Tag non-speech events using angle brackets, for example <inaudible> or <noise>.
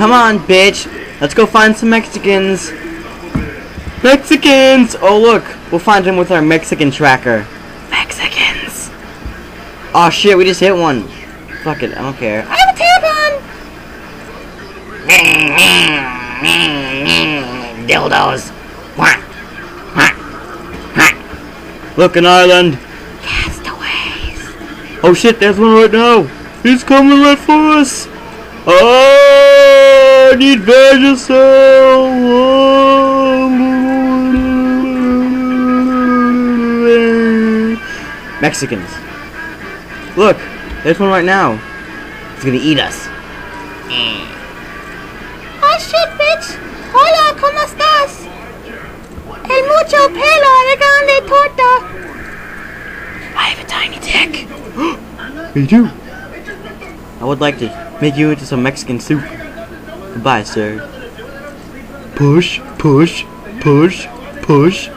come on, bitch. Let's go find some Mexicans. Mexicans! Oh, look. We'll find them with our Mexican tracker. Mexicans! Oh, shit, we just hit one. Fuck it, I don't care. I have a tampon! Dildos. Look, an island. Castaways. Oh shit, there's one right now. He's coming right for us. Oh, need Vagisil. Mexicans. Look, there's one right now. It's gonna eat us. Mm. Oh shit, bitch. Hola, ¿cómo estás? El mucho pelo, el grande torta. I have a tiny dick. <gasps> Me too. I would like to make you into some Mexican soup. Goodbye, sir. Push, push, push, push.